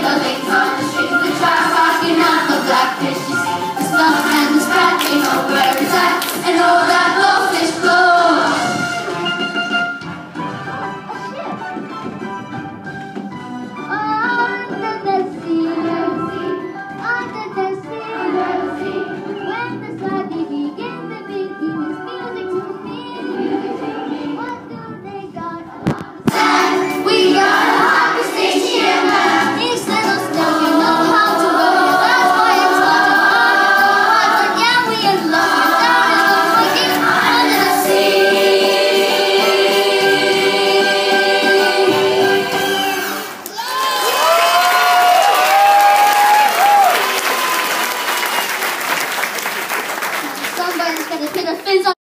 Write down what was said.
The they come to the trash, I on the blackfish. 下次变得非常。